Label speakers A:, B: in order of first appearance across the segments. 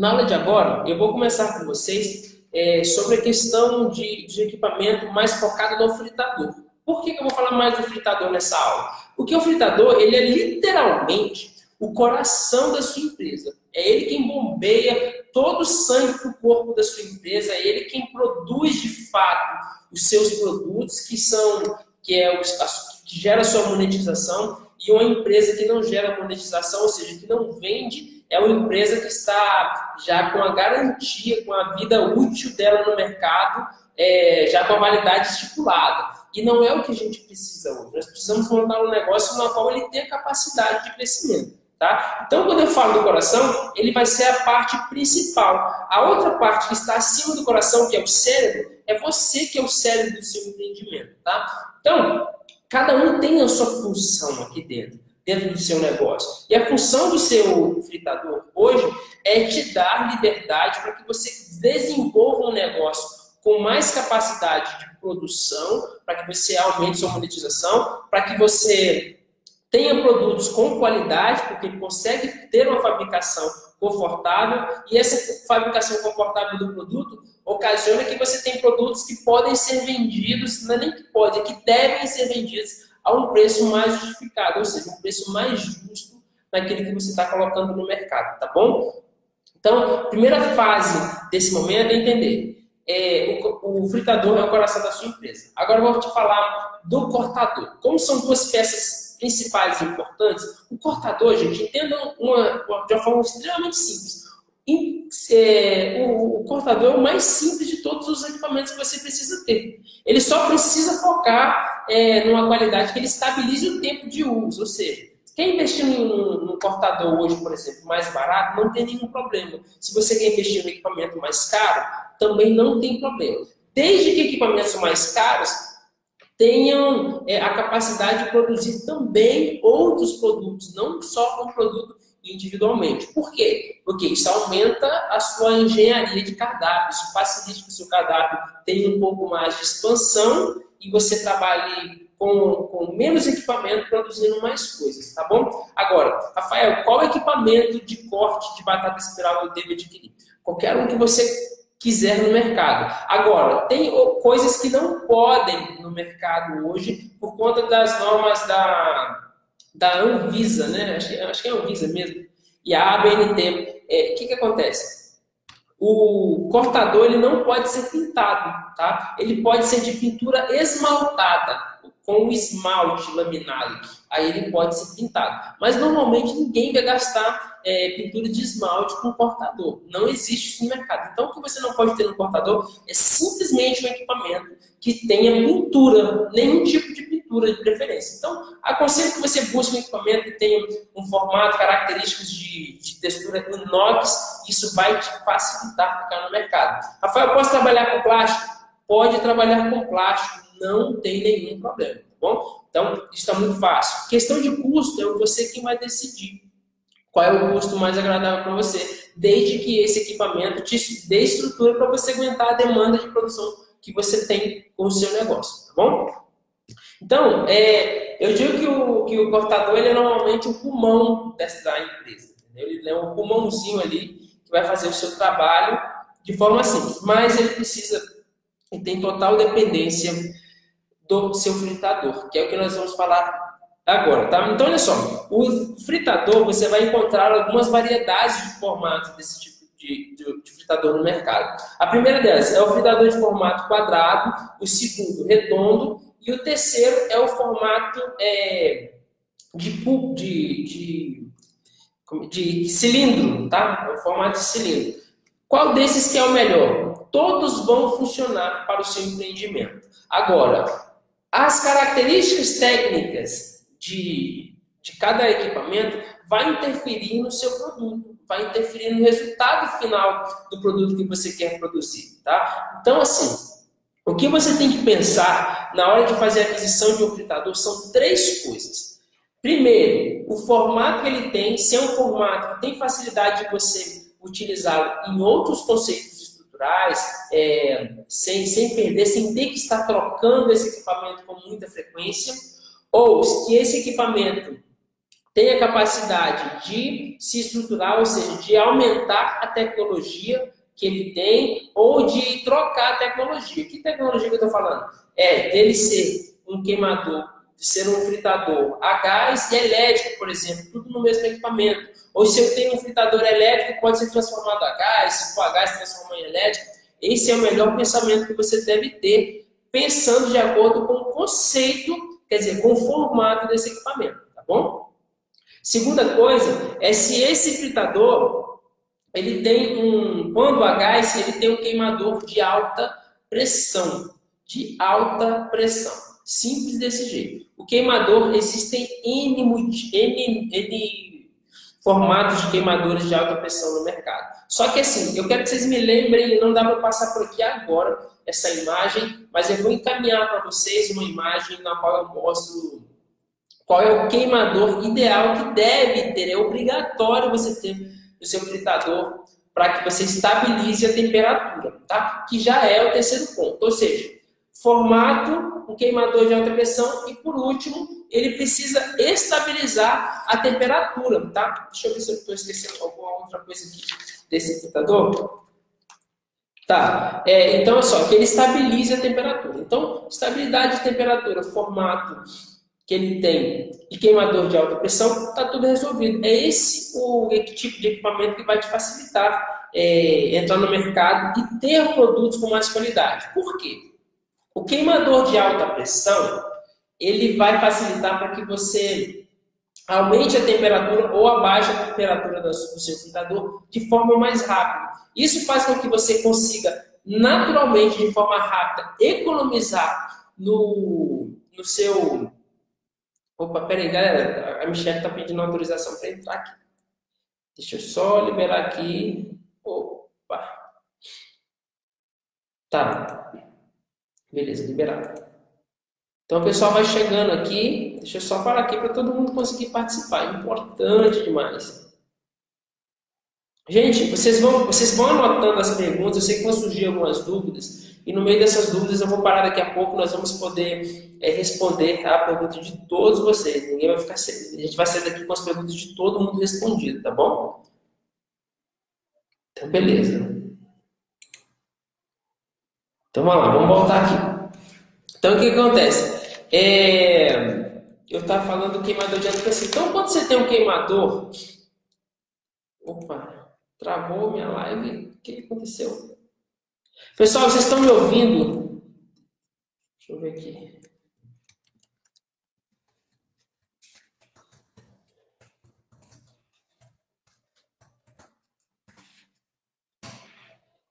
A: Na aula de agora, eu vou começar com vocês é, sobre a questão de, de, equipamento mais focado no fritador. Por que, que eu vou falar mais do fritador nessa aula? Porque o fritador, ele é literalmente o coração da sua empresa. É ele quem bombeia todo o sangue para o corpo da sua empresa, é ele quem produz de fato os seus produtos, que são que é o, que gera sua monetização, e uma empresa que não gera monetização, ou seja, que não vende, é uma empresa que está já com a garantia, com a vida útil dela no mercado, é, já com a validade estipulada. E não é o que a gente precisa hoje. Nós precisamos montar um negócio no qual ele tenha capacidade de crescimento. Tá? Então, quando eu falo do coração, ele vai ser a parte principal. A outra parte que está acima do coração, que é o cérebro, é você que é o cérebro do seu empreendimento. Tá? Então, cada um tem a sua função aqui dentro, dentro do seu negócio. E a função do seu fritador hoje é te dar liberdade para que você desenvolva um negócio com mais capacidade de produção, para que você aumente sua monetização, para que você tenha produtos com qualidade, porque ele consegue ter uma fabricação confortável e essa fabricação confortável do produto ocasiona que você tem produtos que podem ser vendidos, não é nem que pode, é que devem ser vendidos a um preço mais justificado, ou seja, um preço mais justo naquele que você está colocando no mercado, tá bom? Então, primeira fase desse momento é entender. É, o, o fritador é o coração da sua empresa. Agora eu vou te falar do cortador. Como são duas peças principais e importantes, o cortador, gente, entendam uma, de uma forma extremamente simples. É, o, o, cortador é o mais simples de todos os equipamentos que você precisa ter. Ele só precisa focar é, numa qualidade que ele estabilize o tempo de uso. Ou seja, quem investir num, num, cortador hoje, por exemplo, mais barato, não tem nenhum problema. Se você quer investir no equipamento mais caro, também não tem problema. Desde que equipamentos mais caros tenham é, a capacidade de produzir também outros produtos, não só um produto individualmente. Por quê? Porque isso aumenta a sua engenharia de cardápio, isso facilita que o seu cardápio tenha um pouco mais de expansão e você trabalhe com, com menos equipamento produzindo mais coisas, tá bom? Agora, Rafael, qual equipamento de corte de batata espiral eu devo adquirir? Qualquer um que você quiser no mercado. Agora, tem coisas que não podem no mercado hoje por conta das normas da, da Anvisa, né? Acho, acho que é a Anvisa mesmo. E a ABNT. O é, que, que acontece? O cortador ele não pode ser pintado, tá? Ele pode ser de pintura esmaltada com esmalte laminado. Aí ele pode ser pintado. Mas normalmente ninguém vai gastar é, pintura de esmalte com cortador. Não existe isso no mercado. Então o que você não pode ter no cortador é simplesmente um equipamento que tenha pintura, nenhum tipo de pintura de preferência. Então, aconselho que você busque um equipamento que tenha um formato, características de, de textura inox, isso vai te facilitar ficar no mercado. Rafael, posso trabalhar com plástico? Pode trabalhar com plástico não tem nenhum problema, tá bom? Então, isso está muito fácil. Questão de custo, é você quem vai decidir qual é o custo mais agradável para você, desde que esse equipamento te dê estrutura para você aguentar a demanda de produção que você tem com o seu negócio, tá bom? Então, é, eu digo que o, que o cortador ele é normalmente o pulmão dessa, empresa. Entendeu? Ele é um pulmãozinho ali que vai fazer o seu trabalho de forma simples, mas ele precisa e tem total dependência do seu fritador, que é o que nós vamos falar agora, tá? Então, olha só, o fritador, você vai encontrar algumas variedades de formatos desse tipo de, de, de, fritador no mercado. A primeira delas é o fritador de formato quadrado, o segundo redondo, e o terceiro é o formato é, de, de, de, de cilindro, tá? É o formato de cilindro. Qual desses que é o melhor? Todos vão funcionar para o seu empreendimento. Agora, as características técnicas de, de cada equipamento vai interferir no seu produto, vai interferir no resultado final do produto que você quer produzir, tá? Então, assim, o que você tem que pensar na hora de fazer a aquisição de um fritador são três coisas. Primeiro, o formato que ele tem, se é um formato que tem facilidade de você utilizá-lo em outros conceitos estruturais, é, sem, sem perder, sem ter que estar trocando esse equipamento com muita frequência, ou que esse equipamento tem a capacidade de se estruturar, ou seja, de aumentar a tecnologia que ele tem ou de trocar a tecnologia. Que tecnologia que eu estou falando? É dele ser um queimador, de ser um fritador a gás e elétrico, por exemplo, tudo no mesmo equipamento. Ou se eu tenho um fritador elétrico, pode ser transformado a gás, se for a gás, transformar em elétrico. Esse é o melhor pensamento que você deve ter, pensando de acordo com o conceito, quer dizer, com o formato desse equipamento, tá bom? Segunda coisa é se esse fritador ele tem um, quando a gás, ele tem um queimador de alta pressão, de alta pressão. Simples desse jeito. O queimador, existem N, N, N formatos de queimadores de alta pressão no mercado. Só que assim, eu quero que vocês me lembrem, não dá para passar por aqui agora essa imagem, mas eu vou encaminhar para vocês uma imagem na qual eu mostro qual é o queimador ideal que deve ter, é obrigatório você ter no seu fritador para que você estabilize a temperatura, tá? Que já é o terceiro ponto. Ou seja, formato, um queimador de alta pressão e por último, ele precisa estabilizar a temperatura, tá? Deixa eu ver se eu estou esquecendo alguma outra coisa aqui desse fritador. Tá, é, então é só, que ele estabilize a temperatura. Então, estabilidade de temperatura, formato, que ele tem e queimador de alta pressão, está tudo resolvido. É esse o tipo de equipamento que vai te facilitar é, entrar no mercado e ter produtos com mais qualidade. Por quê? O queimador de alta pressão, ele vai facilitar para que você aumente a temperatura ou abaixe a temperatura do seu fritador de forma mais rápida. Isso faz com que você consiga naturalmente, de forma rápida, economizar no, no seu Opa, peraí, galera. A Michelle está pedindo autorização para entrar aqui. Deixa eu só liberar aqui. Opa. Tá. Beleza, liberado. Então o pessoal vai chegando aqui. Deixa eu só parar aqui para todo mundo conseguir participar. Importante demais. Gente, vocês vão, vocês vão anotando as perguntas. Eu sei que vão surgir algumas dúvidas. E no meio dessas dúvidas eu vou parar daqui a pouco, nós vamos poder é, responder a pergunta de todos vocês. Ninguém vai ficar. A gente vai sair daqui com as perguntas de todo mundo respondidas, tá bom? Então, beleza. Então vamos lá, vamos voltar aqui. Então o que acontece? É, eu estava falando do queimador de alta pressão. Então, quando você tem um queimador. Opa, travou minha live. O que aconteceu? Pessoal, vocês estão me ouvindo? Deixa eu ver aqui.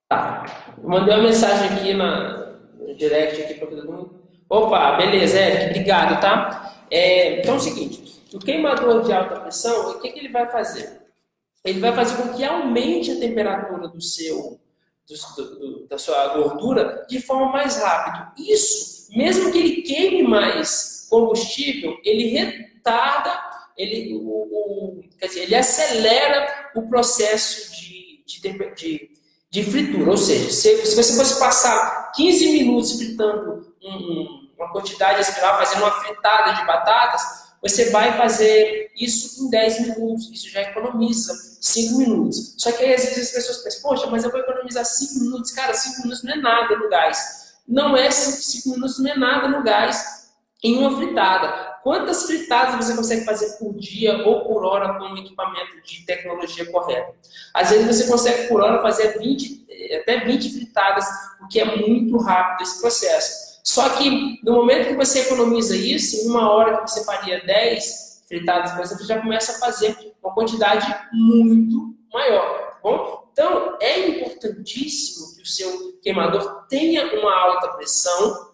A: Tá. Mandei uma mensagem aqui na, no direct aqui para todo mundo. Opa, beleza, Eric, obrigado, tá? É, então é o seguinte, o queimador de alta pressão, o que, que ele vai fazer? Ele vai fazer com que aumente a temperatura do seu do, do, da sua gordura de forma mais rápida. Isso, mesmo que ele queime mais combustível, ele retarda, ele, o, o, quer dizer, ele acelera o processo de, de, de, de fritura. Ou seja, se, se, você fosse passar 15 minutos fritando um, uma quantidade espiral, fazendo uma fritada de batatas, você vai fazer isso em 10 minutos. Isso já economiza 5 minutos. Só que aí às vezes as pessoas pensam, poxa, mas eu vou economizar 5 minutos. Cara, 5 minutos não é nada no gás. Não é 5 minutos, não é nada no gás em uma fritada. Quantas fritadas você consegue fazer por dia ou por hora com um equipamento de tecnologia correta? Às vezes você consegue por hora fazer 20, até 20 fritadas, o que é muito rápido esse processo. Só que no momento que você economiza isso, em uma hora que você faria 10 fritadas, por exemplo, já começa a fazer uma quantidade muito maior. Tá bom? Então, é importantíssimo que o seu queimador tenha uma alta pressão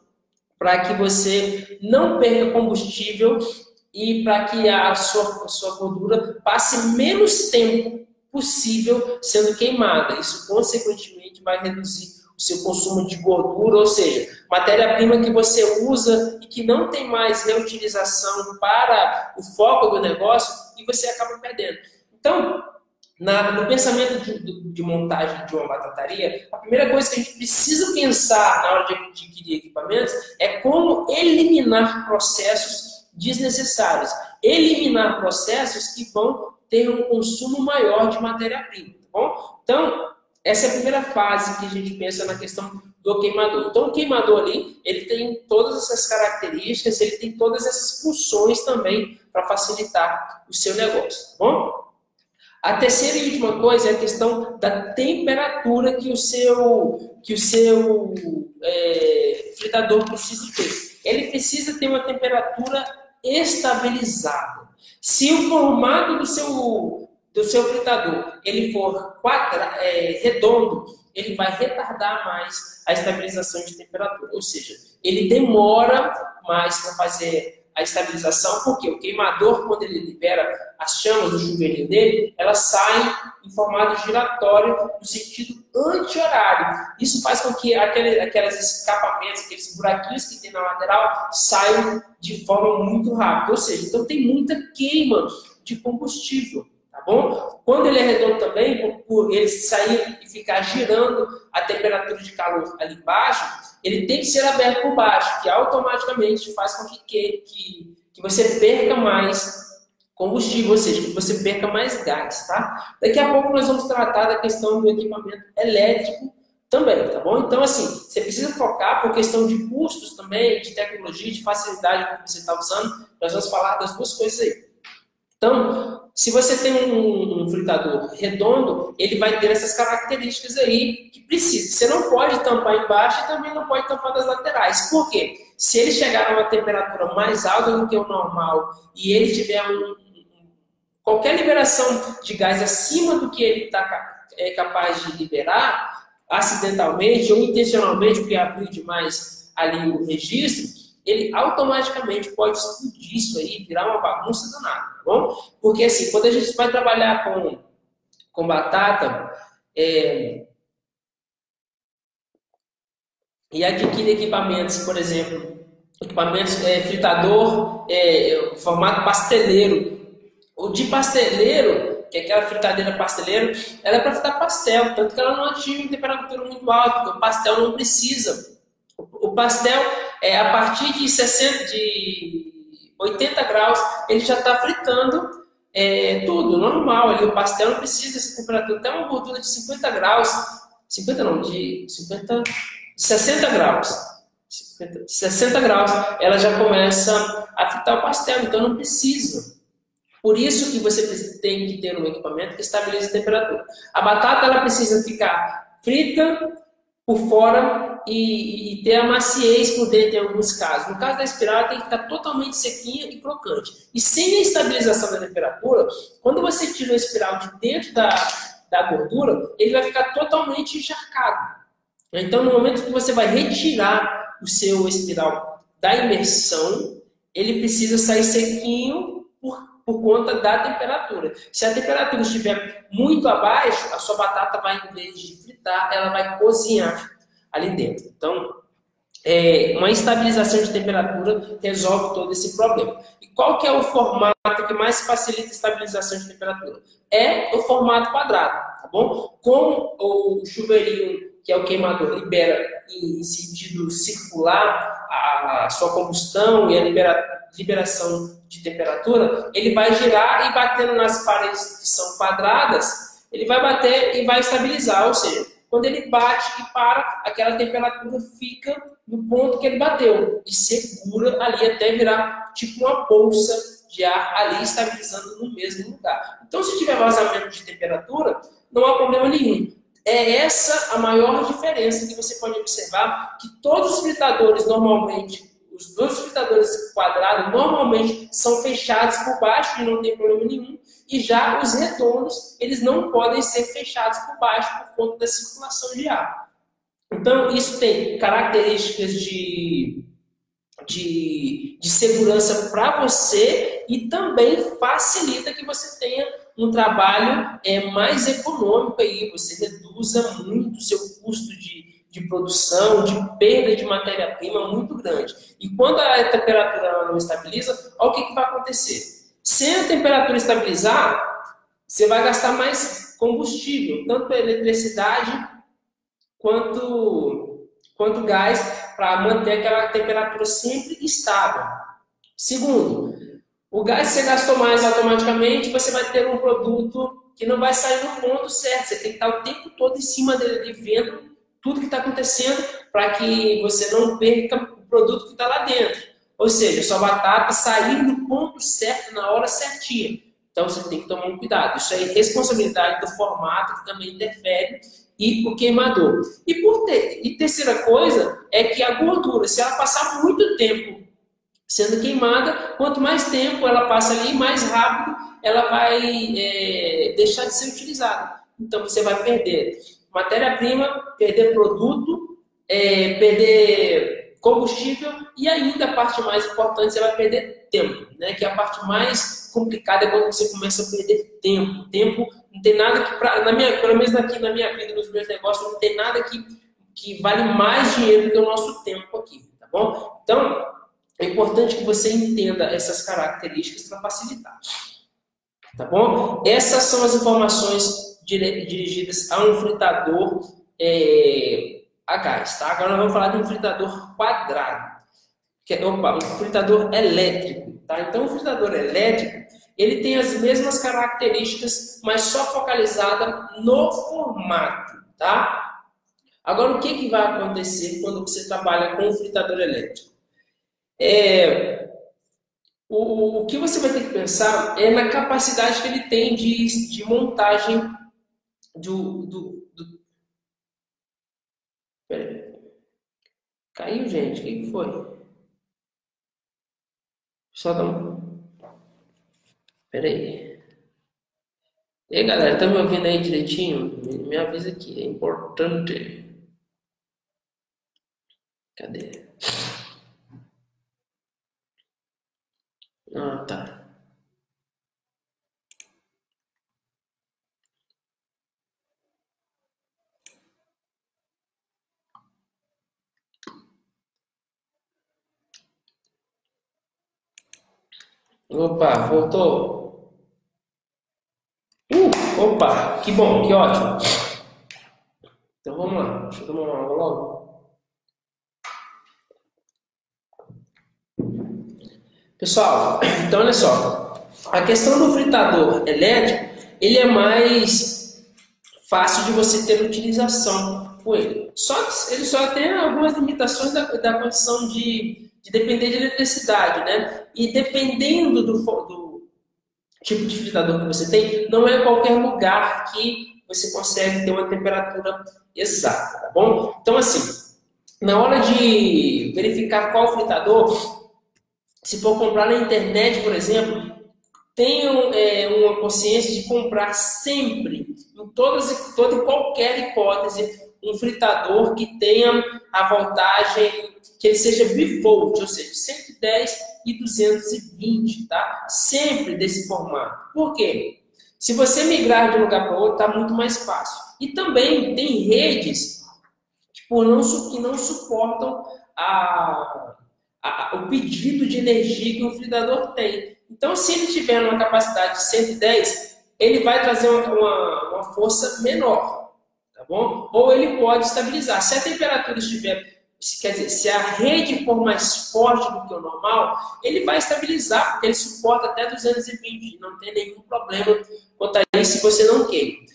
A: para que você não perca combustível e para que a sua, a sua gordura passe menos tempo possível sendo queimada. Isso, consequentemente, vai reduzir o seu consumo de gordura, ou seja, matéria-prima que você usa e que não tem mais reutilização para o foco do negócio e você acaba perdendo. Então, na, no pensamento de, de, montagem de uma batataria, a primeira coisa que a gente precisa pensar na hora de adquirir equipamentos é como eliminar processos desnecessários. eliminar processos que vão ter um consumo maior de matéria-prima, tá? Então, essa é a primeira fase que a gente pensa na questão do queimador. Então, o queimador ali, ele tem todas essas características, ele tem todas essas funções também para facilitar o seu negócio, tá bom? A terceira e última coisa é a questão da temperatura que o seu, que o seu é, fritador precisa ter. Ele precisa ter uma temperatura estabilizada. Se o formato do seu, do seu fritador ele for quadra, é, redondo, ele vai retardar mais a estabilização de temperatura. Ou seja, ele demora mais para fazer a estabilização, porque o queimador, quando ele libera as chamas do chuveirinho dele, elas saem em formato giratório no sentido anti-horário. Isso faz com que aquele, aqueles escapamentos, aqueles buraquinhos que tem na lateral, saiam de forma muito rápida. Ou seja, então tem muita queima de combustível bom? Quando ele é redondo também, por, ele sair e ficar girando a temperatura de calor ali embaixo, ele tem que ser aberto por baixo, que automaticamente faz com que, que, que você perca mais combustível, ou seja, que você perca mais gás, tá? Daqui a pouco nós vamos tratar da questão do equipamento elétrico também, tá bom? Então, assim, você precisa focar por questão de custos também, de tecnologia, de facilidade que você está usando. Nós vamos falar das duas coisas aí. Então, se você tem um, um, fritador redondo, ele vai ter essas características aí que precisa. Você não pode tampar embaixo e também não pode tampar das laterais. Por quê? Se ele chegar a uma temperatura mais alta do que o normal e ele tiver um, qualquer liberação de gás acima do que ele está é, capaz de liberar, acidentalmente ou intencionalmente, porque abriu demais ali o registro, ele automaticamente pode explodir isso aí, virar uma bagunça danada, tá bom? Porque assim, quando a gente vai trabalhar com, com batata é, e adquire equipamentos, por exemplo, equipamentos é, fritador, é, formato pasteleiro, o de pasteleiro, que é aquela fritadeira pasteleiro, ela é para fritar pastel, tanto que ela não atinge temperatura muito alta, porque o pastel não precisa. O pastel é, a partir de 60, de 80 graus, ele já está fritando é, tudo, normal. Ali, o pastel não precisa dessa temperatura. Até uma gordura de 50 graus, 50 não, de 50, 60 graus. 50, 60 graus, ela já começa a fritar o pastel, então não precisa. Por isso que você tem que ter um equipamento que estabilize a temperatura. A batata ela precisa ficar frita por fora e, e, ter a maciez por dentro em alguns casos. No caso da espiral, tem que ficar totalmente sequinha e crocante. E sem a estabilização da temperatura, quando você tira a espiral de dentro da, da gordura, ele vai ficar totalmente encharcado. Então, no momento que você vai retirar o seu espiral da imersão, ele precisa sair sequinho por, conta da temperatura. Se a temperatura estiver muito abaixo, a sua batata vai, em vez de fritar, ela vai cozinhar ali dentro. Então, é, uma estabilização de temperatura resolve todo esse problema. E qual que é o formato que mais facilita a estabilização de temperatura? É o formato quadrado, tá bom? Como o chuveirinho, que é o queimador, libera em sentido circular a, sua combustão e a libera, liberação de temperatura, ele vai girar e batendo nas paredes que são quadradas, ele vai bater e vai estabilizar, ou seja, quando ele bate e para, aquela temperatura fica no ponto que ele bateu e segura ali até virar tipo uma bolsa de ar ali estabilizando no mesmo lugar. Então, se tiver vazamento de temperatura, não há problema nenhum. É essa a maior diferença que você pode observar que todos os fritadores normalmente, os dois fritadores quadrados normalmente são fechados por baixo e não tem problema nenhum. E já os redondos, eles não podem ser fechados por baixo por conta da circulação de ar. Então, isso tem características de, de, de segurança para você e também facilita que você tenha um trabalho é, mais econômico aí, você reduza muito o seu custo de, de produção, de perda de matéria-prima muito grande. E quando a temperatura não estabiliza, olha o que, que vai acontecer sem a temperatura estabilizar, você vai gastar mais combustível, tanto eletricidade quanto, quanto gás, para manter aquela temperatura sempre estável. Segundo, O gás você gastou mais automaticamente, você vai ter um produto que não vai sair no ponto certo. Você tem que estar o tempo todo em cima dele, vendo tudo que está acontecendo para que você não perca o produto que está lá dentro. Ou seja, sua batata sair no ponto certo, na hora certinha. Então você tem que tomar um cuidado. Isso é responsabilidade do formato que também interfere e o queimador. E, ter, e terceira coisa é que a gordura, se ela passar muito tempo sendo queimada, quanto mais tempo ela passa ali, mais rápido ela vai é, deixar de ser utilizada. Então você vai perder matéria-prima, perder produto, é, perder combustível e ainda a parte mais importante, você vai perder tempo, né? Que é a parte mais complicada é quando você começa a perder tempo. Tempo não tem nada que, pra, na minha, pelo menos aqui na minha vida, nos meus negócios, não tem nada que, que vale mais dinheiro do que o nosso tempo aqui, tá bom? Então, é importante que você entenda essas características para facilitar. Tá bom? Essas são as informações dirigidas a um fritador é, a gás, tá? Agora nós vamos falar de um fritador quadrado, que é opa, um fritador elétrico, tá? Então, o fritador elétrico, ele tem as mesmas características, mas só focalizada no formato, tá? Agora, o que, que vai acontecer quando você trabalha com um fritador elétrico? É, o, o que você vai ter que pensar é na capacidade que ele tem de, de montagem do, do, do... Caiu, gente. O que, foi? Só dá um... Peraí. E aí, galera, tá me ouvindo aí direitinho? Me, me avisa aqui, é importante. Cadê? Ah, tá. Opa, voltou. Uh, opa, que bom, que ótimo. Então vamos lá, deixa eu tomar uma água logo. Pessoal, então olha só, a questão do fritador elétrico, ele é mais fácil de você ter utilização com ele. Só ele só tem algumas limitações da, da condição de, de depender de eletricidade, né? E dependendo do, do tipo de fritador que você tem, não é qualquer lugar que você consegue ter uma temperatura exata, tá bom? Então assim, na hora de verificar qual fritador, se for comprar na internet, por exemplo, tenham é, uma consciência de comprar sempre, em todas, toda e qualquer hipótese, um fritador que tenha a voltagem, que ele seja bivolt, ou seja, 110 e 220, tá? Sempre desse formato. Por quê? Se você migrar de um lugar para outro, está muito mais fácil. E também tem redes que, por não, que não suportam a a, o pedido de energia que o fritador tem. Então, se ele tiver uma capacidade de 110, ele vai trazer uma, uma, uma força menor, tá bom? Ou ele pode estabilizar. Se a temperatura estiver quer dizer, se a rede for mais forte do que o normal, ele vai estabilizar, porque ele suporta até 220, não tem nenhum problema quanto a isso se você não queima.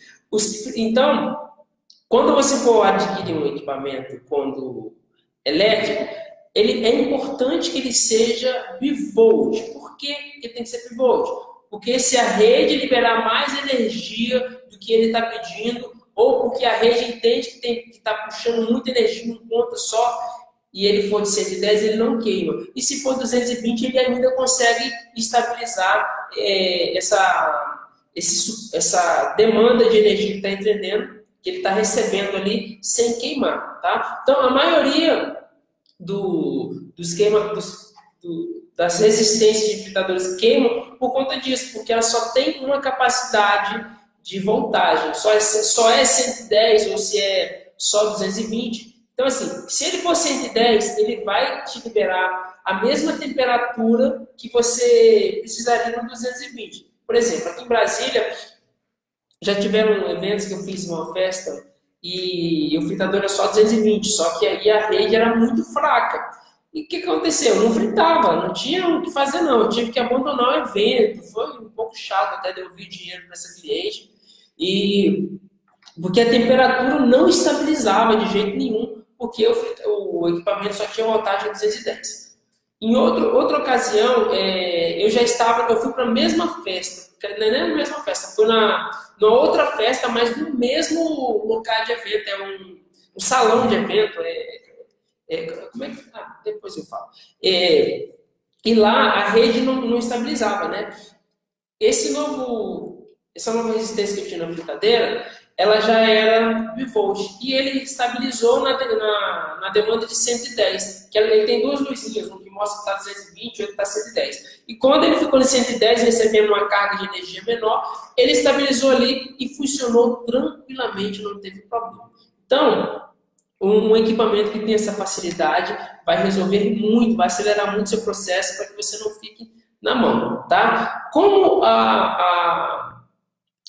A: Então, quando você for adquirir um equipamento quando elétrico, ele é importante que ele seja bivolt. Por que ele tem que ser bivolt? Porque se a rede liberar mais energia do que ele está pedindo, ou porque a rede entende que está puxando muita energia em um ponto só, e ele for de 110, ele não queima. E se for 220, ele ainda consegue estabilizar é, essa, esse, essa demanda de energia que está entendendo, que ele está recebendo ali, sem queimar. Tá? Então, a maioria do, do esquema dos, do, das resistências de fritadores queimam por conta disso, porque ela só tem uma capacidade de voltagem, só é, só é 110 ou se é só 220. Então, assim, se ele for 110, ele vai te liberar a mesma temperatura que você precisaria no 220. Por exemplo, aqui em Brasília, já tiveram eventos que eu fiz uma festa e o fritador era só 220, só que aí a rede era muito fraca. E o que aconteceu? Não fritava, não tinha o que fazer, não. Eu tive que abandonar o evento. Foi um pouco chato até devolver dinheiro para essa cliente. E porque a temperatura não estabilizava de jeito nenhum, porque o, o equipamento só tinha voltagem 210. Em outro, outra ocasião, é, eu já estava, eu fui para a mesma festa, não é nem a mesma festa, fui na, numa outra festa, mas no mesmo local de evento, é um, um salão de evento, é, é, como é que. Ah, depois eu falo. É, e lá a rede não, não, estabilizava, né? Esse novo, essa nova resistência que eu tinha na fritadeira, ela já era bivolt. E ele estabilizou na, na, na, demanda de 110. Que ele tem duas luzinhas, um que mostra que está 220 e outro está 110. E quando ele ficou em 110, recebendo uma carga de energia menor, ele estabilizou ali e funcionou tranquilamente, não teve problema. Então, um equipamento que tem essa facilidade vai resolver muito, vai acelerar muito seu processo para que você não fique na mão, tá? Como a, a,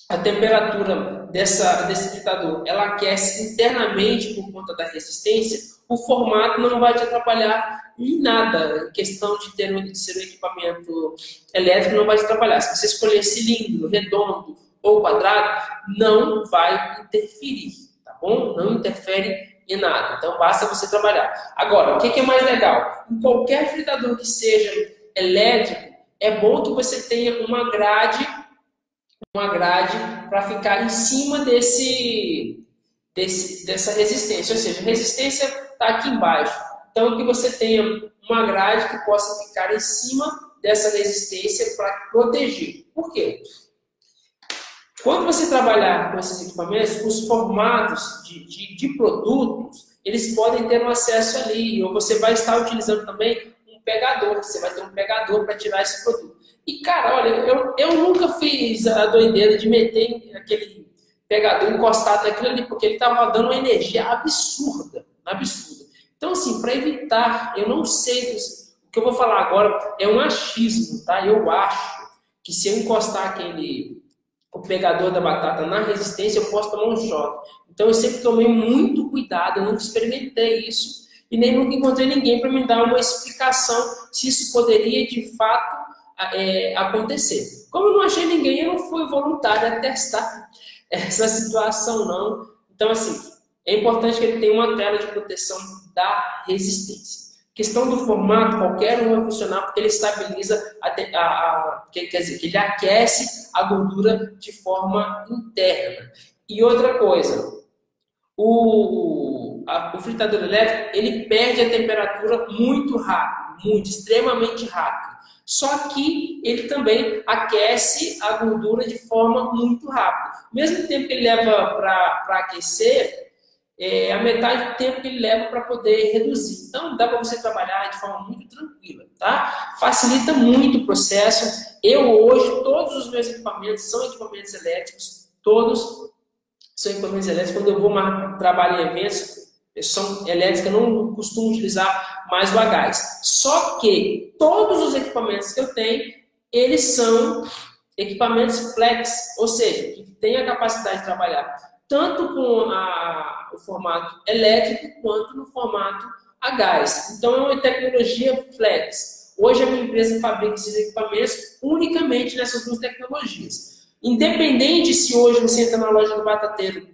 A: a temperatura dessa, desse fritador ela aquece internamente por conta da resistência, o formato não vai te atrapalhar em nada. A questão de ter de ser um equipamento elétrico não vai te atrapalhar. Se você escolher cilindro, redondo ou quadrado, não vai interferir, tá bom? Não interfere e nada. Então basta você trabalhar. Agora, o que é mais legal? Em qualquer fritador que seja elétrico, é bom que você tenha uma grade, uma grade para ficar em cima desse, desse, dessa resistência. Ou seja, a resistência está aqui embaixo. Então que você tenha uma grade que possa ficar em cima dessa resistência para proteger. Por quê? Quando você trabalhar com esses equipamentos, os formatos de, de, de, produtos, eles podem ter um acesso ali, ou você vai estar utilizando também um pegador, você vai ter um pegador para tirar esse produto. E, cara, olha, eu, eu nunca fiz a doideira de meter aquele pegador encostado naquilo ali, porque ele estava dando uma energia absurda, absurda. Então, assim, para evitar, eu não sei, o que eu vou falar agora é um achismo, tá? Eu acho que se eu encostar aquele o pegador da batata na resistência, eu posso tomar um choque. Então eu sempre tomei muito cuidado, eu nunca experimentei isso e nem nunca encontrei ninguém para me dar uma explicação se isso poderia de fato é, acontecer. Como eu não achei ninguém, eu não fui voluntário a testar essa situação, não. Então, assim, é importante que ele tenha uma tela de proteção da resistência. Questão do formato, qualquer um vai funcionar porque ele estabiliza, a, a, a, quer dizer, que ele aquece a gordura de forma interna. E outra coisa, o, a, o fritador elétrico, ele perde a temperatura muito rápido, muito, extremamente rápido. Só que ele também aquece a gordura de forma muito rápida. Mesmo tempo que ele leva para aquecer, é, a metade do tempo que ele leva para poder reduzir. Então, dá para você trabalhar de forma muito tranquila, tá? Facilita muito o processo. Eu hoje, todos os meus equipamentos são equipamentos elétricos, todos são equipamentos elétricos. Quando eu vou trabalhar em eventos, são elétricos, eu não costumo utilizar mais o a gás. Só que todos os equipamentos que eu tenho, eles são equipamentos flex, ou seja, que têm a capacidade de trabalhar tanto com a, o formato elétrico quanto no formato a gás. Então, é uma tecnologia flex. Hoje, a minha empresa fabrica esses equipamentos unicamente nessas duas tecnologias. Independente se hoje você entra na loja do batateiro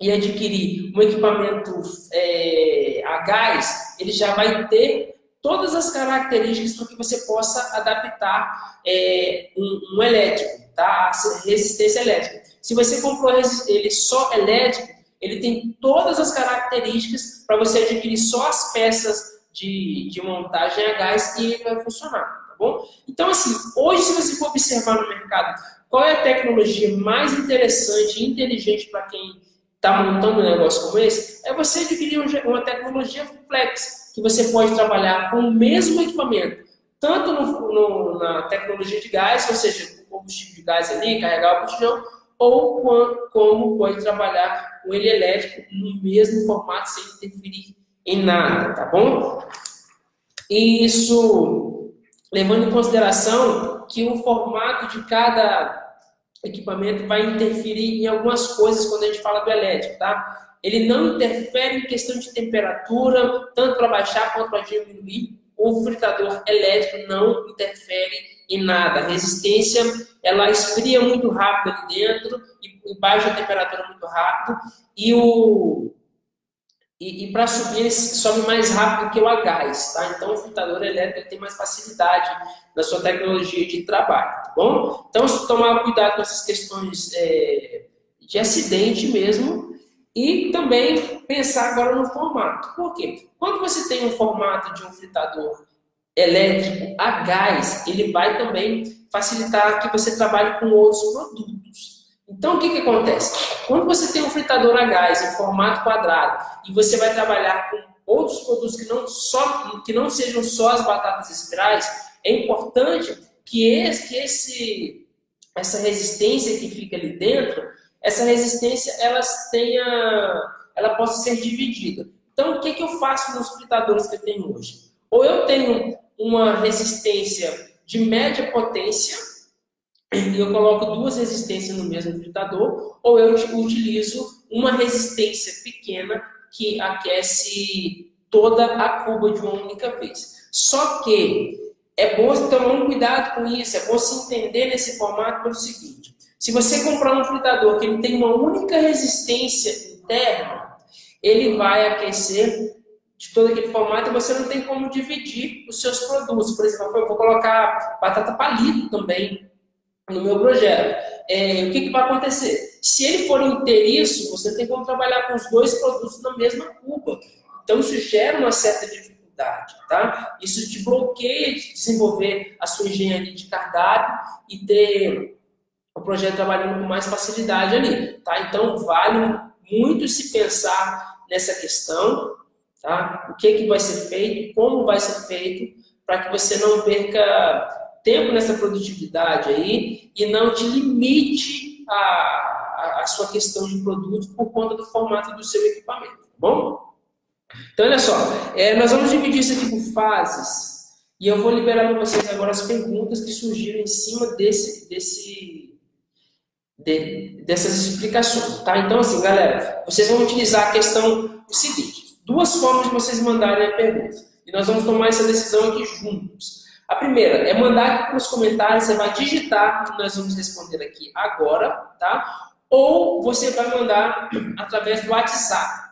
A: e adquirir um equipamento é, a gás, ele já vai ter todas as características para que você possa adaptar é, um, um elétrico, tá? Resistência elétrica. Se você comprou ele só elétrico, ele tem todas as características para você adquirir só as peças de, de montagem a gás e ele vai funcionar, tá bom? Então, assim, hoje, se você for observar no mercado qual é a tecnologia mais interessante e inteligente para quem está montando um negócio como esse, é você adquirir uma tecnologia flex, que você pode trabalhar com o mesmo equipamento, tanto no, no, na tecnologia de gás, ou seja, o combustível de gás ali, carregar o botijão, ou como pode trabalhar com ele elétrico no mesmo formato sem interferir em nada, tá bom? Isso levando em consideração que o formato de cada equipamento vai interferir em algumas coisas quando a gente fala do elétrico, tá? ele não interfere em questão de temperatura, tanto para baixar quanto para diminuir. O fritador elétrico não interfere em nada. A resistência, ela esfria muito rápido ali dentro e baixa a temperatura muito rápido. E o e, e para subir ele sobe mais rápido que o a gás, tá? Então o fritador elétrico tem mais facilidade na sua tecnologia de trabalho, tá bom? Então tomar cuidado com essas questões é, de acidente mesmo e também pensar agora no formato. Por quê? Quando você tem um formato de um fritador elétrico a gás, ele vai também facilitar que você trabalhe com outros produtos. Então, o que, que acontece? Quando você tem um fritador a gás em formato quadrado e você vai trabalhar com outros produtos que não, só, que não sejam só as batatas espirais, é importante que, esse, que esse, essa resistência que fica ali dentro, essa resistência ela tenha, ela possa ser dividida. Então, o que, que eu faço nos fritadores que eu tenho hoje? Ou eu tenho uma resistência de média potência, e eu coloco duas resistências no mesmo fritador, ou eu utilizo uma resistência pequena que aquece toda a cuba de uma única vez. Só que é bom tomar um cuidado com isso, é bom se entender nesse formato pelo seguinte: se você comprar um fritador que ele tem uma única resistência interna, ele vai aquecer de todo aquele formato e você não tem como dividir os seus produtos. Por exemplo, eu vou colocar batata palito também no meu projeto. É, o que, que vai acontecer? Se ele for inteiriço, você tem como trabalhar com os dois produtos na mesma cuba. Então, isso gera uma certa dificuldade, tá? Isso te bloqueia de desenvolver a sua engenharia de cardápio e ter o projeto trabalhando com mais facilidade ali, tá? Então, vale muito se pensar nessa questão, tá? O que, que vai ser feito, como vai ser feito, para que você não perca tempo nessa produtividade aí e não te limite a, a, sua questão de produto por conta do formato do seu equipamento, tá bom? Então, olha só, é, nós vamos dividir isso aqui por fases e eu vou liberar para vocês agora as perguntas que surgiram em cima desse, desse, de, dessas explicações, tá? Então, assim, galera, vocês vão utilizar a questão o seguinte, duas formas de vocês mandarem a pergunta e nós vamos tomar essa decisão aqui juntos. A primeira é mandar aqui para os comentários, você vai digitar nós vamos responder aqui agora, tá? Ou você vai mandar através do WhatsApp.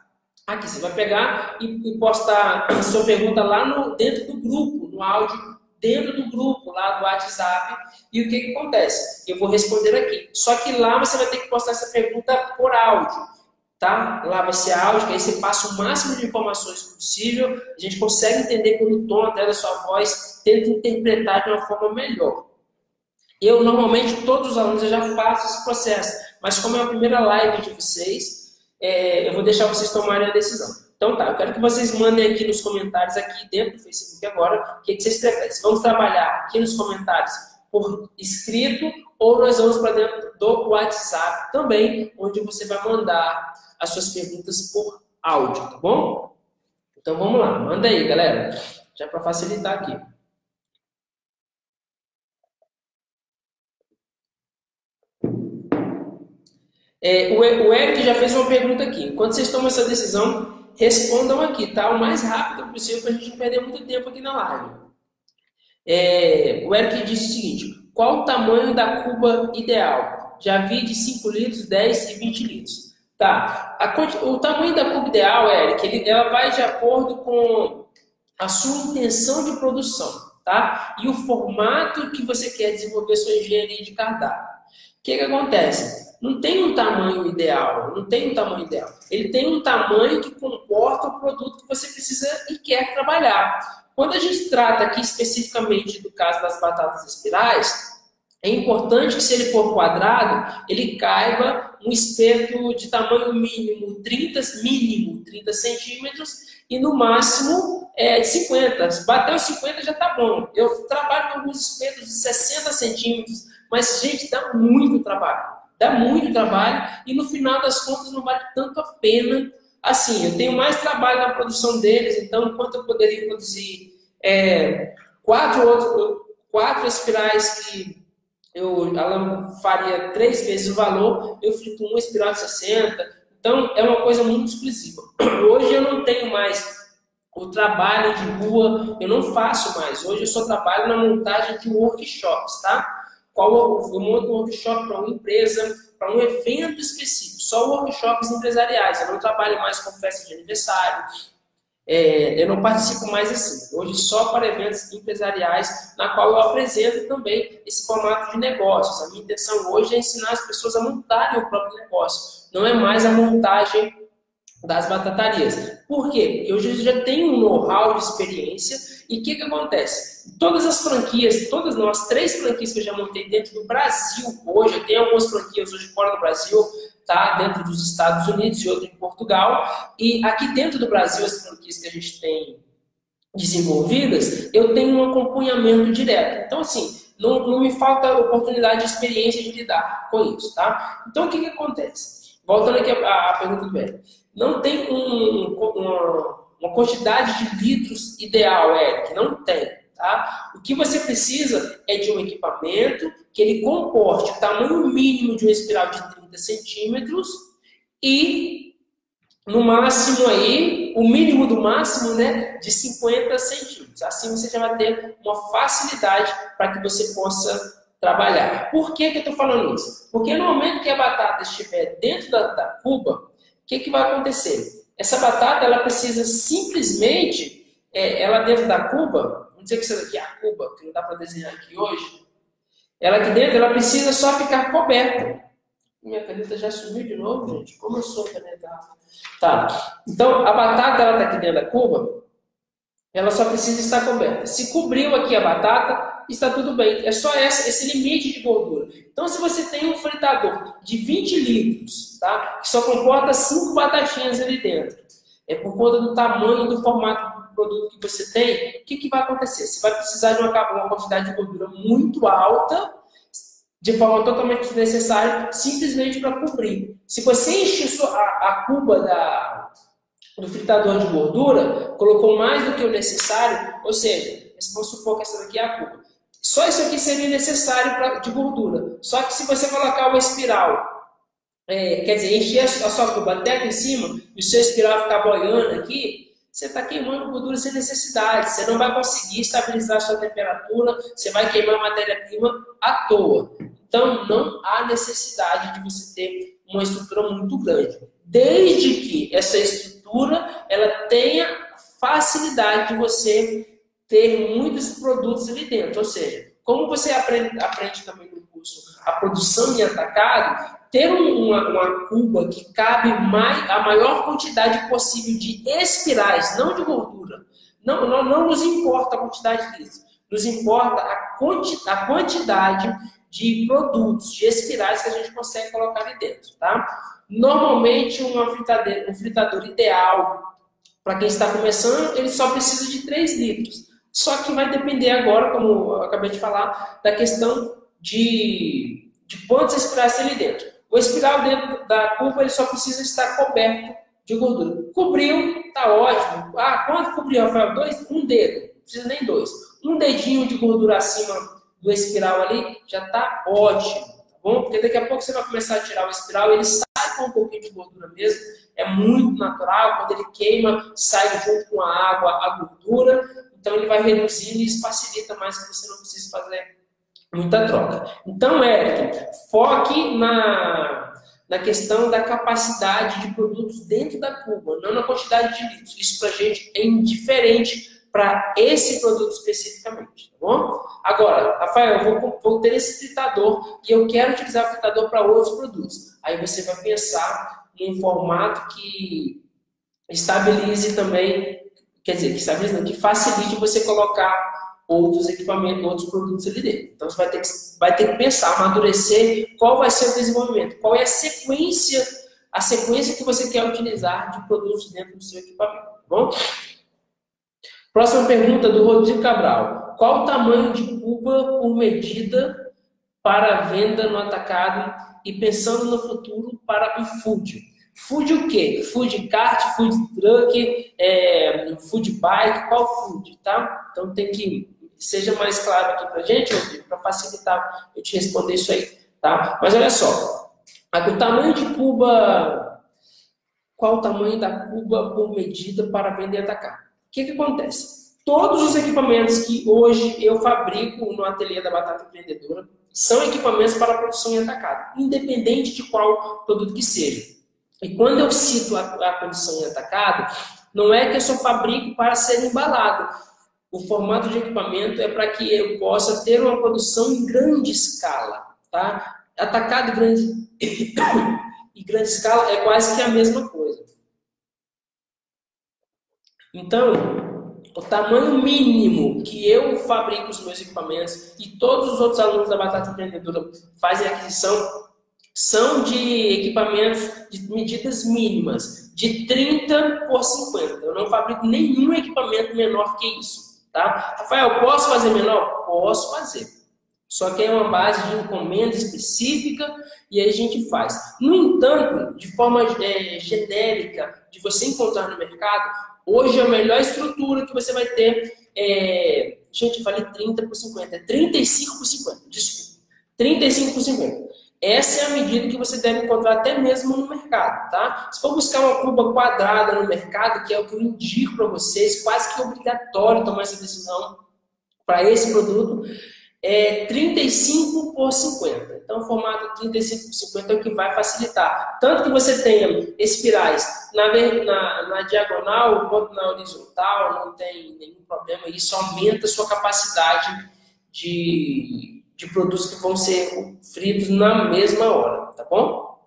A: Aqui você vai pegar e, e postar a sua pergunta lá no, dentro do grupo, no áudio, dentro do grupo lá do WhatsApp. E o que, que acontece? Eu vou responder aqui. Só que lá você vai ter que postar essa pergunta por áudio tá? Lá vai ser áudio, aí você passa o máximo de informações possível, a gente consegue entender pelo tom até da sua voz, tenta interpretar de uma forma melhor. Eu, normalmente, todos os alunos, eu já faço esse processo, mas como é a primeira live de vocês, é, eu vou deixar vocês tomarem a decisão. Então tá, eu quero que vocês mandem aqui nos comentários, aqui dentro do Facebook agora, o que, que vocês preferem. Vamos trabalhar aqui nos comentários por escrito ou nós vamos para dentro do WhatsApp também, onde você vai mandar as suas perguntas por áudio, tá bom? Então vamos lá, manda aí, galera. Já para facilitar aqui. É, o, Eric já fez uma pergunta aqui. Enquanto vocês tomam essa decisão, respondam aqui, tá? O mais rápido possível para a gente não perder muito tempo aqui na live. É, o Eric disse o seguinte: qual o tamanho da cuba ideal? Já vi de 5 litros, 10 e 20 litros. Tá. A, o tamanho da cuba ideal, Eric, ele, ela vai de acordo com a sua intenção de produção, tá? E o formato que você quer desenvolver sua engenharia de cardápio. O que, que acontece? Não tem um tamanho ideal, não tem um tamanho ideal. Ele tem um tamanho que comporta o produto que você precisa e quer trabalhar. Quando a gente trata aqui especificamente do caso das batatas espirais, é importante que, se ele for quadrado, ele caiba um espeto de tamanho mínimo 30, mínimo 30 centímetros e no máximo é, 50. Se bater os 50 já está bom. Eu trabalho com alguns espetos de 60 centímetros, mas, gente, dá muito trabalho. Dá muito trabalho e no final das contas não vale tanto a pena assim. Eu tenho mais trabalho na produção deles, então, enquanto eu poderia produzir é, quatro, outros, quatro espirais que eu ela faria três vezes o valor, eu frito uma espiral de 60. Então, é uma coisa muito exclusiva. Hoje eu não tenho mais o trabalho de rua, eu não faço mais. Hoje eu só trabalho na montagem de workshops, tá? Qual eu monto um workshop para uma empresa, para um evento específico, só workshops empresariais. Eu não trabalho mais com festa de aniversário, é, eu não participo mais assim. Hoje só para eventos empresariais, na qual eu apresento também esse formato de negócios. A minha intenção hoje é ensinar as pessoas a montarem o próprio negócio. Não é mais a montagem das batatarias. Por quê? Eu já tenho um know-how de experiência e o que, que acontece? Todas as franquias, todas nós, três franquias que eu já montei dentro do Brasil hoje, eu tenho algumas franquias hoje fora do Brasil, tá? dentro dos Estados Unidos e outra em Portugal. E aqui dentro do Brasil, as franquias que a gente tem desenvolvidas, eu tenho um acompanhamento direto. Então, assim, não, não me falta oportunidade de experiência de lidar com isso, tá? Então, o que, que acontece? Voltando aqui à, à pergunta do Eric. Não tem um, uma, uma quantidade de litros ideal, Eric. Não tem. Tá? O que você precisa é de um equipamento que ele comporte o tamanho mínimo de uma espiral de 30 centímetros e no máximo aí, o mínimo do máximo, né, de 50 centímetros. Assim você já vai ter uma facilidade para que você possa trabalhar. Por que, que eu estou falando isso? Porque no momento que a batata estiver dentro da, da cuba, o que, que vai acontecer? Essa batata ela precisa simplesmente, é, ela dentro da cuba, dizer que isso daqui é a cuba, que não dá para desenhar aqui hoje, ela aqui dentro, ela precisa só ficar coberta. Minha caneta já sumiu de novo, gente. Como eu sou caneta? Tá. Então, a batata, ela está aqui dentro da cuba, ela só precisa estar coberta. Se cobriu aqui a batata, está tudo bem. É só essa, esse limite de gordura. Então, se você tem um fritador de 20 litros, tá? que só comporta 5 batatinhas ali dentro, é por conta do tamanho do formato produto que você tem, o que, que vai acontecer? Você vai precisar de uma, uma quantidade de gordura muito alta, de forma totalmente desnecessária, simplesmente para cobrir. Se você enche a, a cuba da, do fritador de gordura, colocou mais do que o necessário, ou seja, vamos supor que essa daqui é a cuba. Só isso aqui seria necessário pra, de gordura. Só que se você colocar uma espiral, é, quer dizer, encher a sua cuba até aqui em cima, e o seu espiral ficar boiando aqui, você está queimando gordura sem necessidade. Você não vai conseguir estabilizar sua temperatura, você vai queimar matéria-prima à toa. Então, não há necessidade de você ter uma estrutura muito grande. Desde que essa estrutura ela tenha facilidade de você ter muitos produtos ali dentro. Ou seja, como você aprende, aprende também no curso a produção em atacado, ter uma, uma cuba que cabe a maior quantidade possível de espirais, não de gordura. Não, não, não nos importa a quantidade disso. Nos importa a, quanti, a quantidade de produtos, de espirais que a gente consegue colocar ali dentro. Tá? Normalmente, uma fritadeira, um fritador ideal para quem está começando, ele só precisa de 3 litros. Só que vai depender agora, como eu acabei de falar, da questão de, de quantos espirais tem ali dentro. O espiral dentro da cuba ele só precisa estar coberto de gordura. Cobriu, tá ótimo. Ah, quanto cobriu, Rafael? Dois? Um dedo. Não precisa nem dois. Um dedinho de gordura acima do espiral ali já tá ótimo. Tá bom? Porque daqui a pouco você vai começar a tirar o espiral, ele sai com um pouquinho de gordura mesmo. É muito natural. Quando ele queima, sai junto com a água a gordura. Então ele vai reduzindo e isso facilita mais que você não precisa fazer muita troca. Então, Eric, foque na, na questão da capacidade de produtos dentro da cuba, não na quantidade de litros. Isso para a gente é indiferente para esse produto especificamente, tá bom? Agora, Rafael, eu vou, vou ter esse fritador e eu quero utilizar o fritador para outros produtos. Aí você vai pensar num formato que estabilize também, quer dizer, que estabilize, que facilite você colocar outros equipamentos, outros produtos ali dentro. Então você vai ter que, vai ter que pensar, amadurecer qual vai ser o desenvolvimento, qual é a sequência, a sequência que você quer utilizar de produtos dentro do seu equipamento, tá bom? Próxima pergunta do Rodrigo Cabral. Qual o tamanho de cuba por medida para venda no atacado e pensando no futuro para o food? Food o quê? Food kart, food truck, é, food bike, qual food, tá? Então tem que seja mais claro aqui para a gente, para facilitar eu te responder isso aí, tá? Mas olha só, o tamanho de cuba qual o tamanho da cuba por medida para vender atacar. O que, que acontece? Todos os equipamentos que hoje eu fabrico no ateliê da Batata Empreendedora são equipamentos para produção em atacado, independente de qual produto que seja. E quando eu cito a, a produção em atacado, não é que eu só fabrico para ser embalado. O formato de equipamento é para que eu possa ter uma produção em grande escala, tá? Atacado grande e grande escala é quase que a mesma coisa. Então, o tamanho mínimo que eu fabrico os meus equipamentos e todos os outros alunos da Batata Empreendedora fazem aquisição são de equipamentos de medidas mínimas, de 30 por 50. Eu não fabrico nenhum equipamento menor que isso. Tá? Rafael, posso fazer menor? Posso fazer. Só que é uma base de encomenda específica e aí a gente faz. No entanto, de forma é, genérica, de você encontrar no mercado, hoje a melhor estrutura que você vai ter é. Gente, falei 30 por 50, é 35 por 50, desculpa. 35 por 50. Essa é a medida que você deve encontrar até mesmo no mercado, tá? Se for buscar uma cuba quadrada no mercado, que é o que eu indico para vocês, quase que obrigatório tomar essa decisão para esse produto, é 35 por 50. Então, o formato 35 por 50 é o que vai facilitar. Tanto que você tenha espirais na, na, na diagonal quanto na horizontal, não tem nenhum problema. Isso aumenta a sua capacidade de de produtos que vão ser fritos na mesma hora, tá bom?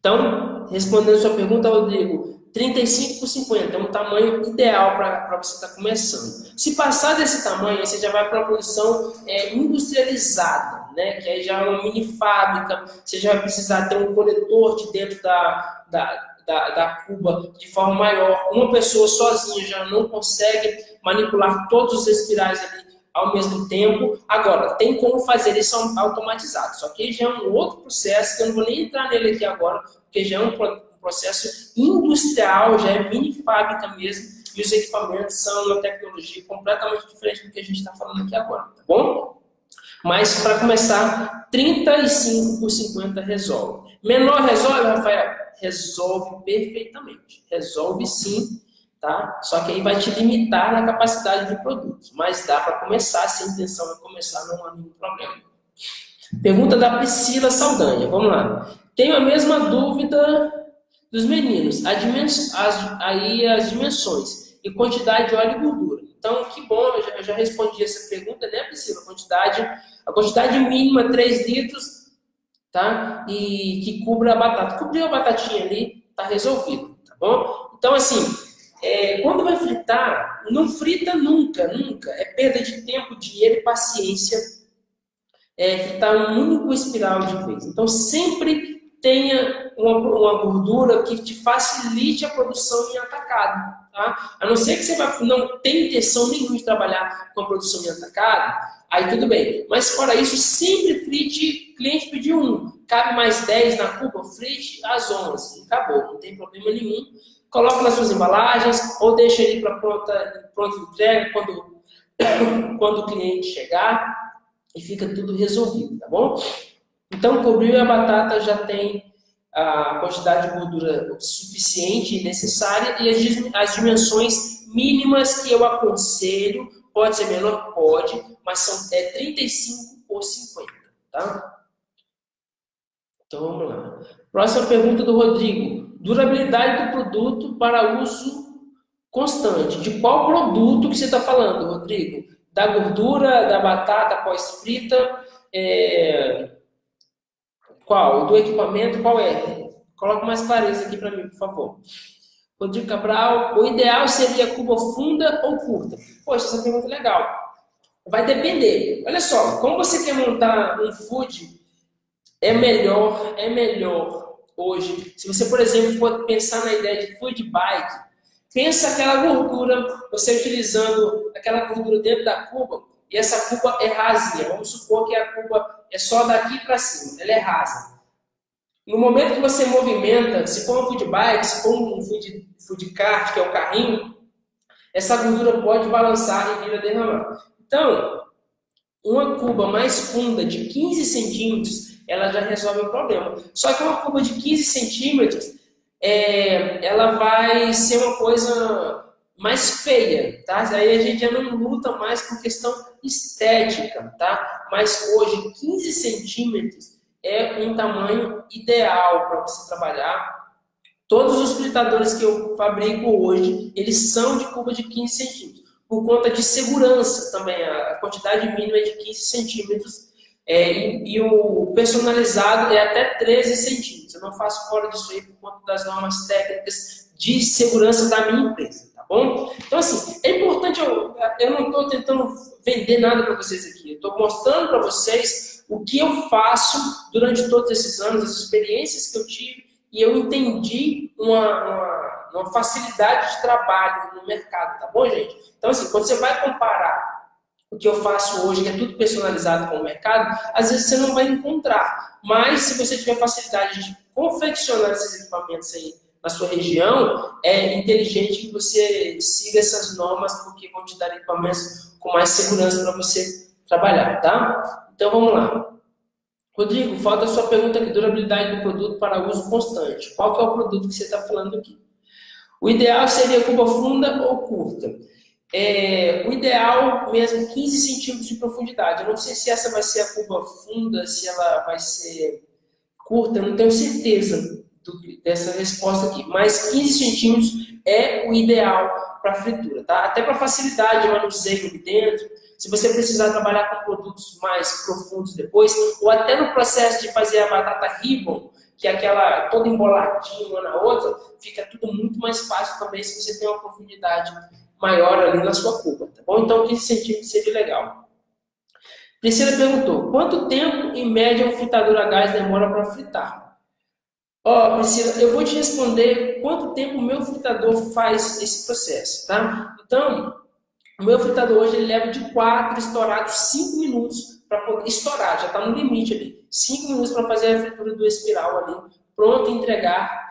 A: Então, respondendo sua pergunta, Rodrigo, 35 por 50 é um tamanho ideal para você estar tá começando. Se passar desse tamanho, você já vai para uma produção é, industrializada, né? que aí já é uma mini fábrica, você já vai precisar ter um coletor de dentro da, da, da, da cuba de forma maior. Uma pessoa sozinha já não consegue manipular todos os espirais ali ao mesmo tempo. Agora, tem como fazer isso automatizado, só que já é um outro processo, que eu não vou nem entrar nele aqui agora, porque já é um processo industrial, já é mini fábrica mesmo, e os equipamentos são uma tecnologia completamente diferente do que a gente está falando aqui agora, tá bom? Mas, para começar, 35 por 50 resolve. Menor resolve, Rafael? Resolve perfeitamente. Resolve sim tá? Só que aí vai te limitar na capacidade de produtos, mas dá para começar, se a intenção é começar, não há nenhum problema. Pergunta da Priscila Saldanha, vamos lá. Tenho a mesma dúvida dos meninos, as, aí as dimensões e quantidade de óleo e gordura. Então, que bom, eu já, eu já respondi essa pergunta, né, Priscila? A quantidade, a quantidade mínima, 3 litros, tá? E que cubra a batata. Cobriu a batatinha ali, tá resolvido, tá bom? Então, assim, é, quando vai fritar, não frita nunca, nunca. É perda de tempo, dinheiro e paciência é, fritar um único espiral de vez. Então, sempre tenha uma, uma, gordura que te facilite a produção em atacado. Tá? A não ser que você vai, não tenha intenção nenhuma de trabalhar com a produção em atacado, aí tudo bem. Mas, fora isso, sempre frite, cliente pediu um, cabe mais 10 na culpa, frite às 11. Acabou, não tem problema nenhum coloca nas suas embalagens ou deixa ele para pronta, pronta entrega quando, quando o cliente chegar e fica tudo resolvido, tá bom? Então, cobriu a batata já tem a quantidade de gordura suficiente e necessária e as, dimensões mínimas que eu aconselho, pode ser menor? Pode, mas são é 35 por 50, tá? Então, vamos lá. Próxima pergunta do Rodrigo. Durabilidade do produto para uso constante. De qual produto que você está falando, Rodrigo? Da gordura, da batata pós-frita? É... Qual? Do equipamento? Qual é? Coloque mais clareza aqui para mim, por favor. Rodrigo Cabral, o ideal seria cuba funda ou curta? Poxa, essa pergunta é legal. Vai depender. Olha só, como você quer montar um food, é melhor, é melhor hoje. Se você, por exemplo, for pensar na ideia de food bike, pensa aquela gordura, você utilizando aquela gordura dentro da cuba, e essa cuba é rasinha. Vamos supor que a cuba é só daqui para cima, ela é rasa. No momento que você movimenta, se for um food bike, se for um food, food kart, que é o carrinho, essa gordura pode balançar e vir a derramar. Então, uma cuba mais funda de 15 centímetros ela já resolve o problema. Só que uma cuba de 15 centímetros, é, ela vai ser uma coisa mais feia, tá? Aí a gente já não luta mais com questão estética, tá? Mas hoje 15 centímetros é um tamanho ideal para você trabalhar. Todos os fritadores que eu fabrico hoje, eles são de cuba de 15 centímetros, por conta de segurança também. A quantidade mínima é de 15 centímetros é, e, e, o personalizado é até 13 centímetros. Eu não faço fora disso aí por conta das normas técnicas de segurança da minha empresa, tá bom? Então, assim, é importante, eu, eu não estou tentando vender nada para vocês aqui, eu estou mostrando para vocês o que eu faço durante todos esses anos, as experiências que eu tive, e eu entendi uma, uma, uma facilidade de trabalho no mercado, tá bom, gente? Então, assim, quando você vai comparar o que eu faço hoje, que é tudo personalizado com o mercado, às vezes você não vai encontrar. Mas se você tiver facilidade de confeccionar esses equipamentos aí na sua região, é inteligente que você siga essas normas, porque vão te dar equipamentos com mais segurança para você trabalhar, tá? Então vamos lá. Rodrigo, falta a sua pergunta aqui, durabilidade do produto para uso constante. Qual que é o produto que você está falando aqui? O ideal seria cuba funda ou curta? É, o ideal mesmo 15 centímetros de profundidade. Eu não sei se essa vai ser a curva funda, se ela vai ser curta, eu não tenho certeza do, dessa resposta aqui. Mas 15 centímetros é o ideal para fritura, tá? Até para facilidade de manuseio dentro. Se você precisar trabalhar com produtos mais profundos depois, ou até no processo de fazer a batata ribbon, que é aquela toda emboladinha uma na outra, fica tudo muito mais fácil também se você tem uma profundidade maior ali na sua curva, tá bom? Então 15 centímetros seria legal. Priscila perguntou, quanto tempo em média um fritador a gás demora para fritar? Ó, oh, Priscila, eu vou te responder quanto tempo o meu fritador faz esse processo, tá? Então, o meu fritador hoje ele leva de 4 estourados 5 minutos para poder estourar, já está no limite ali. 5 minutos para fazer a fritura do espiral ali, pronto entregar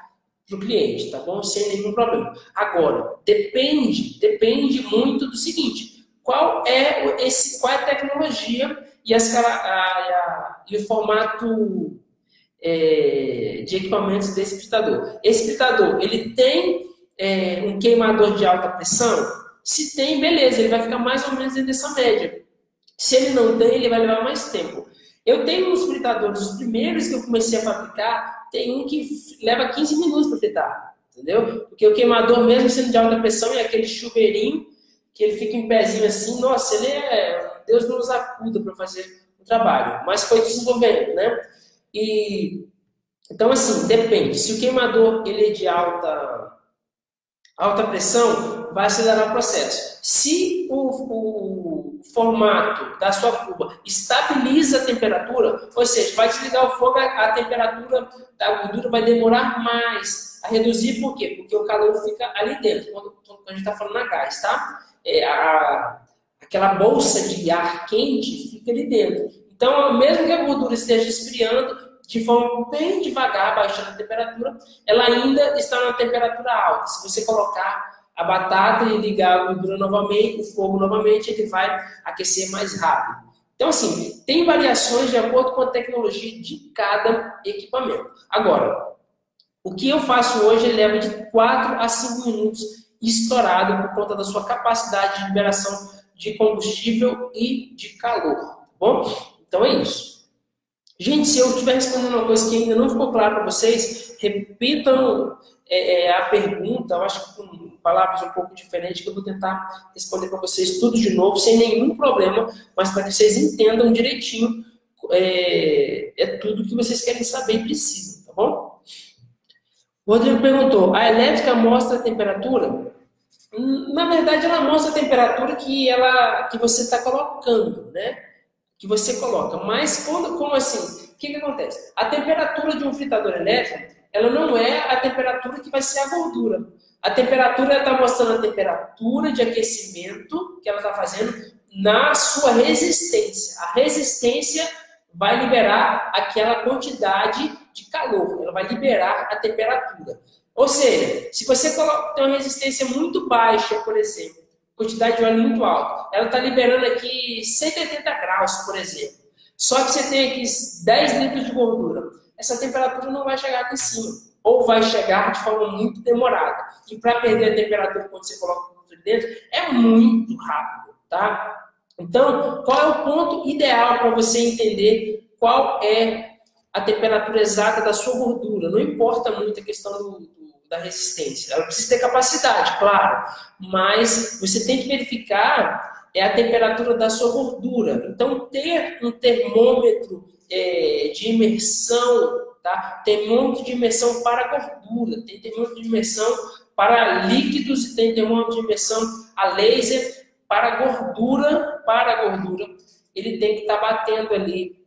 A: para o cliente, tá bom? Sem nenhum problema. Agora, depende, depende muito do seguinte: qual é esse, qual é a tecnologia e, as, a, a, e o formato é, de equipamentos desse fritador? Esse fritador, ele tem é, um queimador de alta pressão? Se tem, beleza, ele vai ficar mais ou menos dessa média. Se ele não tem, ele vai levar mais tempo. Eu tenho uns fritadores, os primeiros que eu comecei a fabricar, tem um que leva 15 minutos para fritar, entendeu? Porque o queimador, mesmo sendo de alta pressão, é aquele chuveirinho que ele fica em pezinho assim, nossa, ele é. Deus nos acuda para fazer o trabalho, mas foi desenvolvendo, né? E então assim, depende. Se o queimador ele é de alta alta pressão, vai acelerar o processo. Se o, o formato da sua cuba estabiliza a temperatura, ou seja, vai desligar o fogo, a, temperatura da gordura vai demorar mais a reduzir, por quê? Porque o calor fica ali dentro, quando, quando a gente está falando na gás, tá? É, a, aquela bolsa de ar quente fica ali dentro. Então, mesmo que a gordura esteja esfriando, de forma bem devagar, baixando a temperatura, ela ainda está na temperatura alta. Se você colocar a batata e ligar a gordura novamente, o fogo novamente, ele vai aquecer mais rápido. Então, assim, tem variações de acordo com a tecnologia de cada equipamento. Agora, o que eu faço hoje leva de 4 a 5 minutos estourado por conta da sua capacidade de liberação de combustível e de calor. Tá bom? Então é isso. Gente, se eu estiver respondendo uma coisa que ainda não ficou claro para vocês, repitam é, é, a pergunta, eu acho que palavras um pouco diferentes, que eu vou tentar responder para vocês tudo de novo, sem nenhum problema, mas para que vocês entendam direitinho é, é, tudo que vocês querem saber e precisam, tá bom? Rodrigo perguntou, a elétrica mostra a temperatura? Hum, na verdade, ela mostra a temperatura que, ela, que você está colocando, né? Que você coloca. Mas quando, como assim? O que, que acontece? A temperatura de um fritador elétrico, ela não é a temperatura que vai ser a gordura. A temperatura está mostrando a temperatura de aquecimento que ela está fazendo na sua resistência. A resistência vai liberar aquela quantidade de calor, ela vai liberar a temperatura. Ou seja, se você tem uma resistência muito baixa, por exemplo, quantidade de óleo muito alta, ela está liberando aqui 180 graus, por exemplo. Só que você tem aqui 10 litros de gordura. Essa temperatura não vai chegar aqui em cima ou vai chegar de forma muito demorada. E para perder a temperatura quando você coloca o produto dentro, é muito rápido, tá? Então, qual é o ponto ideal para você entender qual é a temperatura exata da sua gordura? Não importa muito a questão do, do, da resistência. Ela precisa ter capacidade, claro, mas você tem que verificar é a temperatura da sua gordura. Então, ter um termômetro é, de imersão, tá? Termômetro de imersão para gordura, tem termômetro de imersão para líquidos e tem termômetro de imersão a laser para gordura, para gordura. Ele tem que estar tá batendo ali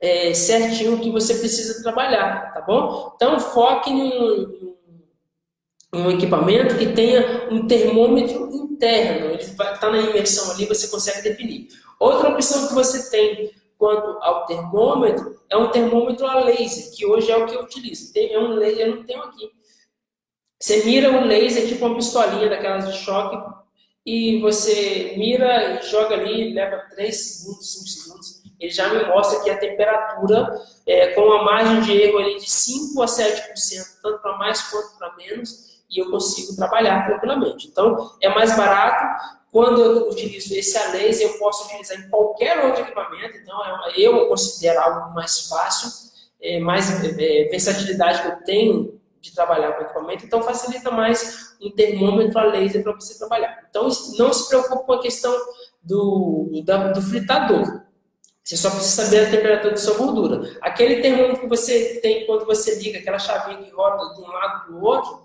A: é, certinho o que você precisa trabalhar, tá bom? Então, foque em um, equipamento que tenha um termômetro interno. Ele vai estar tá na imersão ali, você consegue definir. Outra opção que você tem quanto ao termômetro é um termômetro a laser, que hoje é o que eu utilizo. Tem, é um laser, eu não tenho aqui. Você mira um laser, tipo uma pistolinha daquelas de choque, e você mira e joga ali, leva 3 segundos, 5 segundos. Ele já me mostra que a temperatura, é, com uma margem de erro ali de 5 a 7%, tanto para mais quanto para menos, e eu consigo trabalhar tranquilamente. Então, é mais barato, quando eu utilizo esse a laser, eu posso utilizar em qualquer outro equipamento, então é eu considero algo mais fácil, é, mais é, versatilidade que eu tenho de trabalhar com equipamento, então facilita mais um termômetro a laser para você trabalhar. Então não se preocupe com a questão do, do fritador. Você só precisa saber a temperatura da sua gordura. Aquele termômetro que você tem quando você liga aquela chavinha que roda de um lado para o outro,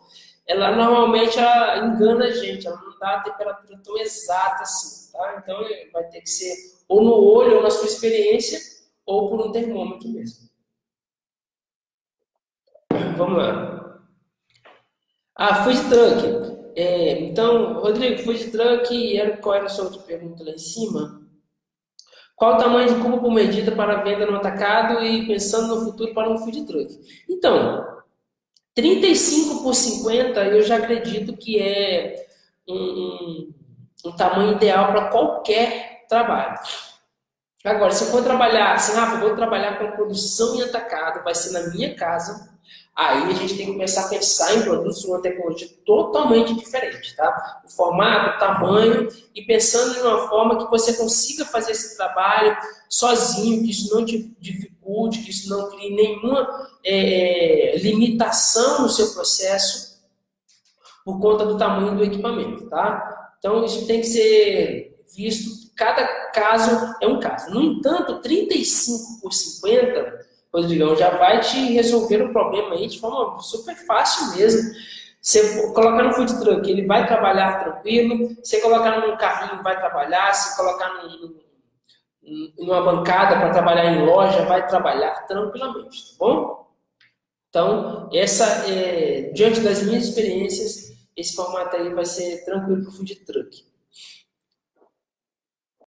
A: ela normalmente ela engana a gente, ela não dá a temperatura tão exata assim, tá? Então vai ter que ser ou no olho, ou na sua experiência, ou por um termômetro mesmo. Vamos lá. Ah, food truck. É, então, Rodrigo, food truck, era, qual era a sua outra pergunta lá em cima? Qual o tamanho de cubo por medida para venda no atacado e pensando no futuro para um food truck? Então, 35 por 50 eu já acredito que é um, um, um tamanho ideal para qualquer trabalho. Agora, se eu for trabalhar, assim, Rafa, vou trabalhar com produção em atacado, vai ser na minha casa, Aí a gente tem que começar a pensar em produtos com uma tecnologia totalmente diferente, tá? O formato, o tamanho e pensando em uma forma que você consiga fazer esse trabalho sozinho, que isso não te dificulte, que isso não crie nenhuma é, é, limitação no seu processo por conta do tamanho do equipamento, tá? Então isso tem que ser visto, cada caso é um caso. No entanto, 35 por 50 Rodrigão, já vai te resolver o problema aí de forma super fácil mesmo. Você colocar no food truck, ele vai trabalhar tranquilo. Você colocar num carrinho, vai trabalhar. Se colocar num, numa bancada para trabalhar em loja, vai trabalhar tranquilamente, tá bom? Então, essa, é, diante das minhas experiências, esse formato aí vai ser tranquilo para o food truck.